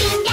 Sing